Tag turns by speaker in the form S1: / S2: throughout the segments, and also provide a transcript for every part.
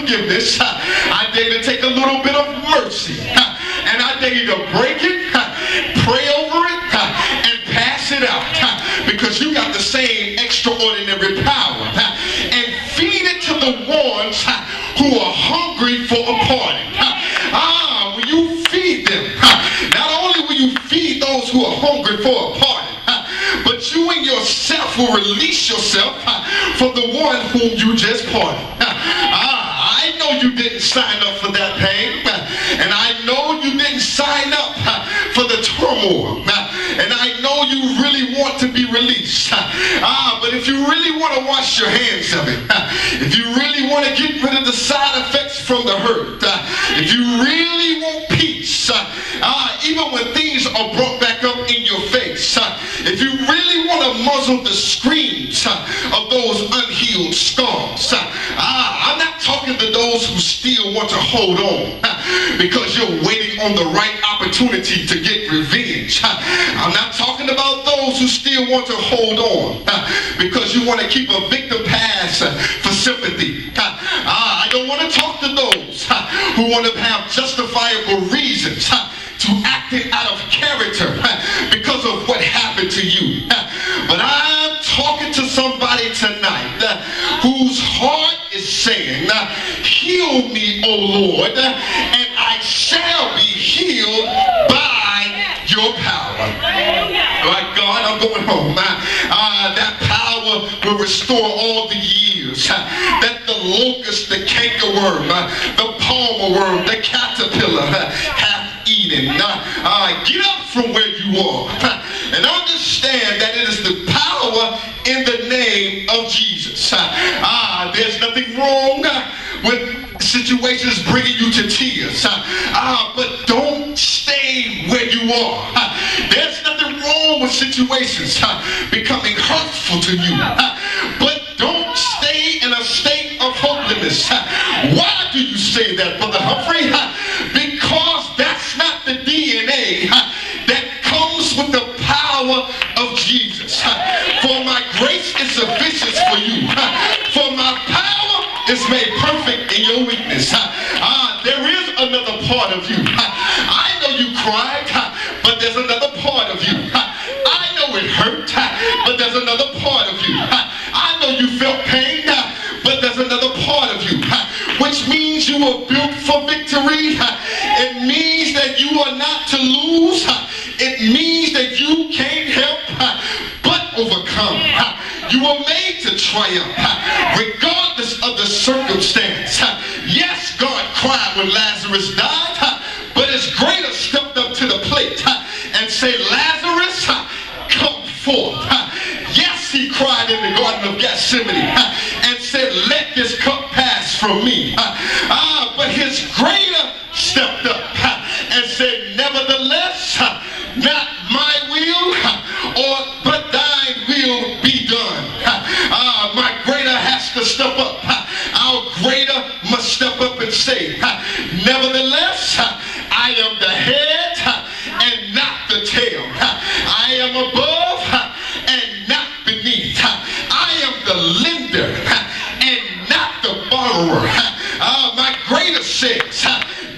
S1: forgiveness. I dare you to take a little bit of mercy. And I dare you to break it, pray over it, and pass it out. Because you got the same extraordinary power. And feed it to the ones who are hungry for a pardon. Ah, when you feed them, not only will you feed those who are hungry for a pardon, but you and yourself will release yourself from the one whom you just pardoned. Ah, know you didn't sign up for that pain, and I know you didn't sign up for the turmoil, and I know you really want to be released. Ah, but if you really want to wash your hands of it, if you really want to get rid of the side effects from the hurt, if you really want peace, ah, even when things are brought back up in your face, if you really want to muzzle the screams of those unhealed scars, ah, To those who still want to hold on because you're waiting on the right opportunity to get revenge. I'm not talking about those who still want to hold on because you want to keep a victim pass for sympathy. Ah, I don't want to talk to those who want to have justifiable reasons to act out of character because of what happened to you. Heal me, O Lord, and I shall be healed by your power. My God, I'm going home. Uh, uh that power will restore all the years uh, that the locust, the cankerworm, uh, the palmer worm, the caterpillar have eaten. Uh, get up from where you are and understand that it is the power in the name of Jesus. Ah, ah there's nothing wrong ah, with situations bringing you to tears. Ah, ah but don't stay where you are. There's nothing wrong with situations becoming hurtful to you. But don't stay in a state of hopelessness. Why do you say that, Brother Humphrey? Is made perfect in your weakness. Ah, there is another part of you. I know you cried, but there's another part of you. I know it hurt, but there's another part of you. I know you felt pain, but there's another part of you. Which means you were built for victory. It means that you are not to lose. It means that you can't help but overcome. You were made to triumph regardless when Lazarus died, but his greater stepped up to the plate and said, Lazarus, come forth. Yes, he cried in the Garden of Gethsemane and said, let this cup pass from me. Ah, but his greater stepped up and said, nevertheless, not my will, or Uh, my greater says,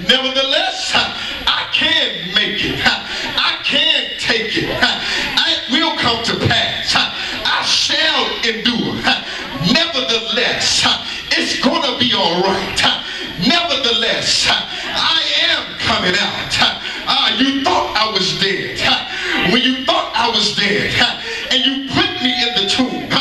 S1: nevertheless, I can make it. I can take it. It will come to pass. I shall endure. Nevertheless, it's going to be all right. Nevertheless, I am coming out. Uh, you thought I was dead. When you thought I was dead and you put me in the tomb,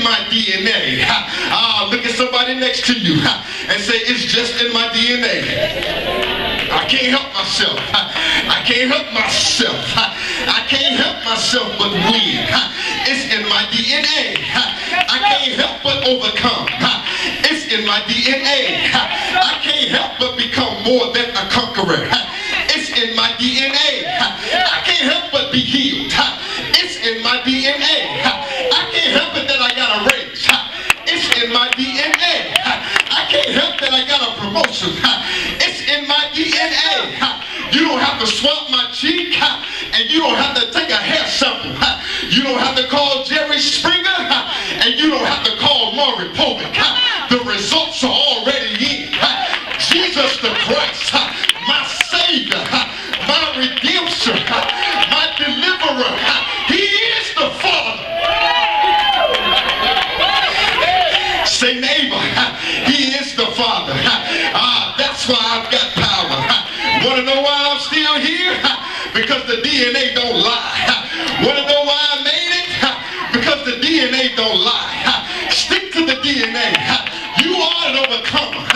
S1: in my DNA. Uh, look at somebody next to you and say, it's just in my DNA. I can't help myself. I can't help myself. I can't help myself but win. It's in my DNA. I can't help but overcome. It's in my DNA. I can't help but become more than a conqueror. It's in my DNA. I can't help but be healed. It's in my DNA. I can't help it that I got a raise. It's in my DNA. I can't help that I got a promotion. It's in my DNA. You don't have to swap my cheek and you don't have to take a hair sample. You don't have to call Jerry Springer and you don't have to call Maury Povich. The results are already in. Jesus the Christ, Say neighbor, he is the Father. Ah, that's why I've got power. Want to know why I'm still here? Because the DNA don't lie. Want to know why I made it? Because the DNA don't lie. Stick to the DNA. You are an overcomer.